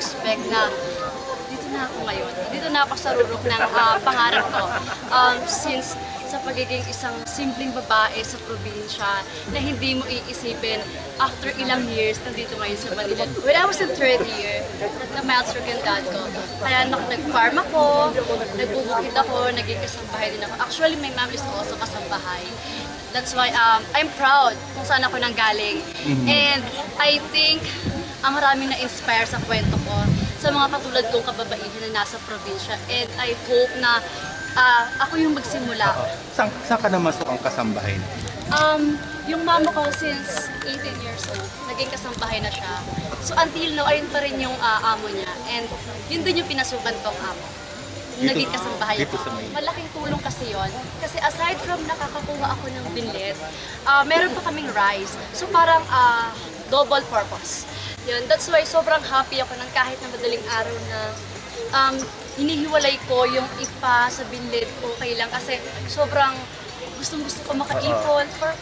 expect na dito na ako ngayon. Dito na ako sa rurok ng ah, pangarap ko. Um, since sa pagiging isang simpleng babae sa probinsya na hindi mo iisipin after ilang years nandito ngayon sa Manila. When I was in third year, na-milestone yung dad ko. Kaya nag-farm ako, nagbubukid ako, naging kasambahay din ako. Actually, my mom is also kasambahay. That's why um, I'm proud kung saan ako nanggaling. And I think ang maraming na-inspire sa kwento ko sa mga katulad kong kababaihan na nasa probinsya. And I hope na ah, ako yung magsimula. Saan, saan ka naman sa ang kasambahay? Um, yung mama ko since 18 years old, naging kasambahay na siya. So until now, ayun pa rin yung ah, amo niya. And yun din yung pinasukan kong amo. Dito- Naging kasambahay dito ako. sa Maynila. Malaking tulong kasi yon. Kasi aside from nakakakuha ako ng binlet, ah, meron pa kaming rice. So parang ah, double purpose. Yun, that's why sobrang happy ako ng kahit na madaling araw na um, hinihiwalay ko yung ipa sa binlet, okay lang. Kasi sobrang gustong gusto ko makaipon for